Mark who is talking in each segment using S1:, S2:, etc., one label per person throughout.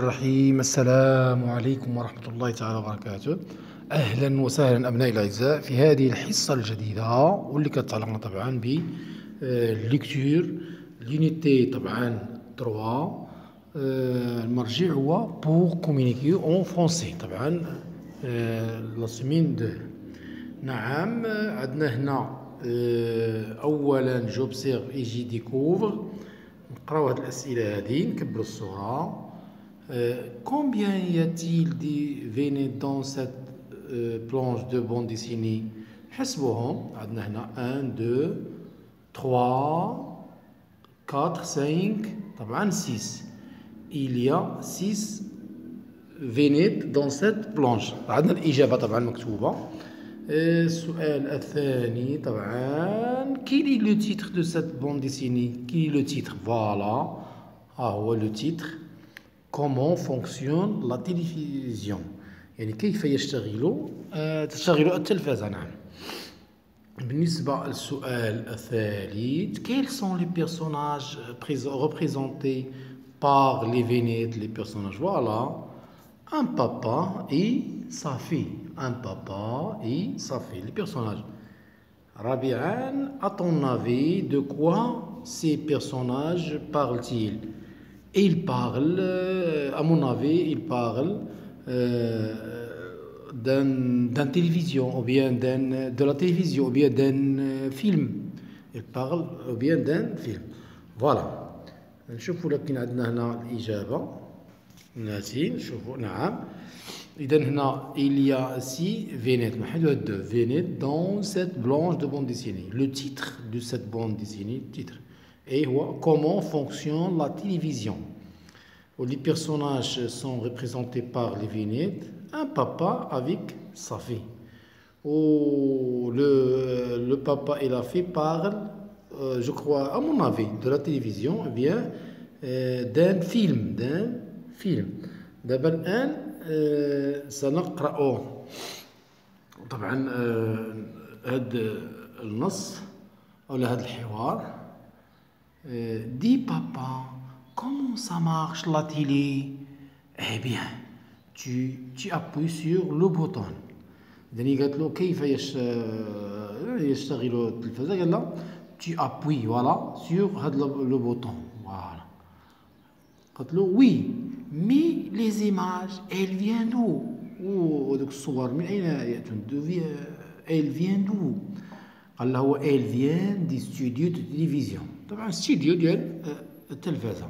S1: الرحيم السلام عليكم ورحمة الله تعالى وبركاته. أهلا وسهلا أبنائي الأعزاء في هذه الحصة الجديدة واللي كتعلقنا طبعا ب ليكتور لونيتي طبعا 3 المرجع هو بور كومونيكي اون فرونسي طبعا. لا سيمين دو نعم عندنا هنا أولا جوبسيرف يجي ديكوفر نقراو هاد الأسئلة هادي نكبرو الصورة. Euh, combien y a-t-il de vignettes dans cette euh, planche de bande dessinée حسبوهم عندنا هنا 1 2 3 4 5 طبعا 6 il y a 6 vignettes dans cette planche عندنا الإجابة طبعا مكتوبة السؤال الثاني طبعا quel est le titre de cette bande dessinée quel est le titre voilà ها هو le titre comment fonctionne la télévision يعني كيف يشتغل تشتغل التلفزة نعم بالنسبة للسؤال الثالث quels sont les personnages représentés par les vignettes les personnages voilà un papa et sa fille un papa et sa fille les personnages رابعا à ton avis de quoi ces personnages parlent-ils Et il parle, à mon avis, il parle euh, d'un télévision, ou bien de la télévision, ou bien d'un film. Il parle ou bien d'un film. Voilà. نشوفوا لكن عندنا هنا الإجابة ناسي نشوفوا نعم إذا هنا il y a six vignettes محدودة deux vignettes dans cette blanche de bande dessinée. Le titre de cette bande dessinée, titre. et comment fonctionne la télévision. Où les personnages sont représentés par les vignettes, un papa avec sa fille. Où le, le papa et la fille parlent, euh, je crois, à mon avis, de la télévision, eh bien, euh, d'un film, d'un film. دابا الآن euh, سنقرأ طبعا هذا النص أو هذا الحوار Euh, dis papa, comment ça marche la télé Eh bien, tu, tu appuies sur le bouton. إذن قالت له كيف يشتغل التلفزة قال له tu appuies voilà sur هذا le bouton voilà قالت له oui mais les images elles viennent d'où ودوك الصور من أين يأتون elles viennent d'où قال له هو elles viennent des studios de télévision طبعا ستوديو ديال التلفازة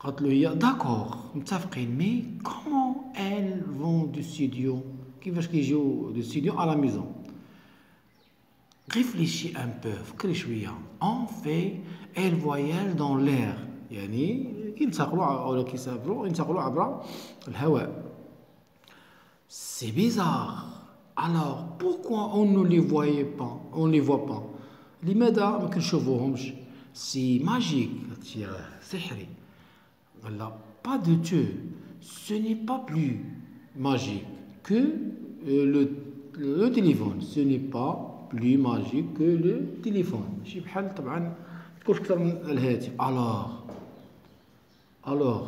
S1: قالت له هي داكوغ متفقين مي كومون ال فون دو ستوديو كيفاش كيجيو دو ستوديو على ميزون réfléchis un peu فكري شوية اون في ال فواياج دون لير يعني كينتقلوا ولا كيسافروا ينتقلوا عبر الهواء سي بيزار alors pourquoi on ne les voyait pas on les voit pas لماذا ما كنشوفوهمش سي ماجيك هادشي سحري قال لا با دو تو ce n'est pas plus magique que le, le téléphone ce n'est pas plus magique que le téléphone ماشي بحال طبعا تكون اكثر من الهاتف alors alors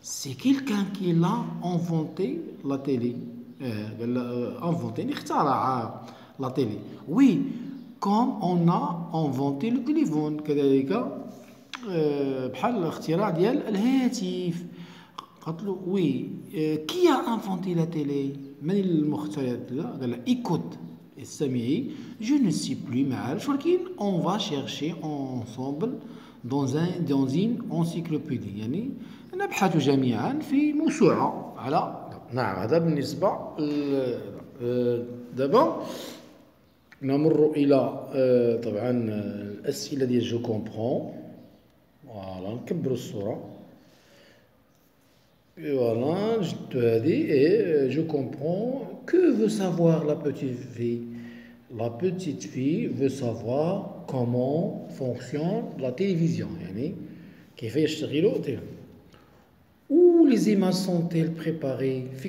S1: c'est quelqu'un qui l'a inventé la télé قال inventé يعني اخترع la télé oui كوم اون انفونتي لو تليفون كذلك بحال الاختراع ديال الهاتف قالت له وي كي انفونتي لا تيلي من المخترعات قال له ايكوت السمعي جو نو سي بلو ما عارفش ولكن اون فا شيرشي اونسومبل دون ان دون زين انسيكلوبيدي يعني نبحث جميعا في موسوعه على نعم هذا بالنسبة دابا نمر الى طبعا الاسئله ديال جو كومبرون فوالا نكبروا الصوره فوالا جبت هذه اي جو كومبرون كو فو سافوار لا بوتيت في لا بوتيت في فو سافوار كومون فونكسيون لا تيليفزيون يعني كيف يشتغل Où les images sont-elles préparées في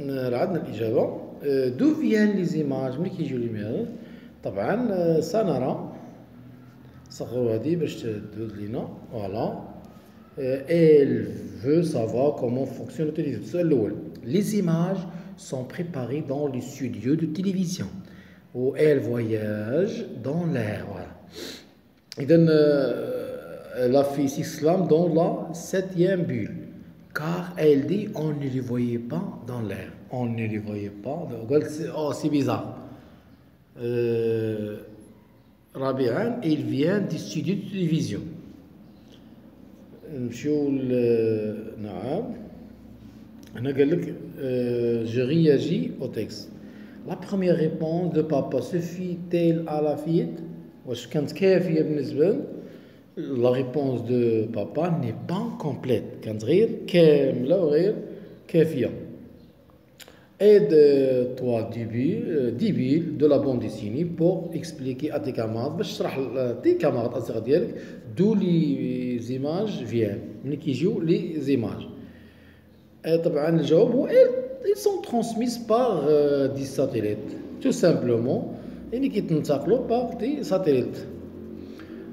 S1: عندنا الاجابه دو فيان لي زيماج ملي كيجيو لي طبعا سنرى صغروا هادي باش تدوز لينا فوالا elle veut savoir comment fonctionne le télévision السؤال الاول les images sont préparées dans les studios de télévision où elle voyage dans l'air. Voilà. Et euh, la fille s'exclame dans la septième bulle. Car elle dit on ne les voyait pas dans l'air. On ne les voyait pas. Oh, c'est bizarre. Euh, Rabi'an, il vient du studio de télévision. نمشيو نعم هنا قال لك جو رياجي au texte la première réponse de papa suffit-elle à la fillette La réponse de papa n'est pas complète. Aide-toi Dibil de la bande dessinée pour expliquer à tes camarades, tes camarades d'où les images viennent, les images. Et ils sont transmises par euh, des satellites, tout simplement. يعني كيتنتقلوا par des satellites.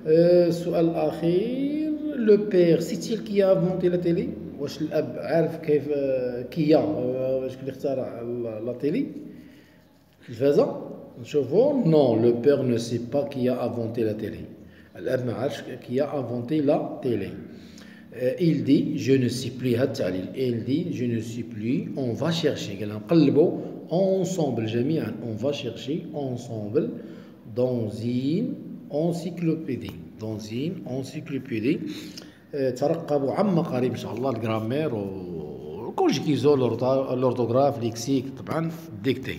S1: السؤال الأخير لو بير سيتيل كي افونتي لا تيلي واش الاب عارف كيف كيا واش اللي اخترع لا تيلي التلفازه نشوفو نو لو بير نو سي با كيا افونتي لا تيلي الاب ما عارفش كيا افونتي لا تيلي Euh, il dit je ne suis plus il dit je ne suis plus on va chercher ensemble on va chercher ensemble dans une انسيكلوبيدي دونزين انسيكلوبيدي ترقبوا عما قريب إن شاء الله الجرامير وكونجيكيزو شيء ليكسيك طبعا ديكتي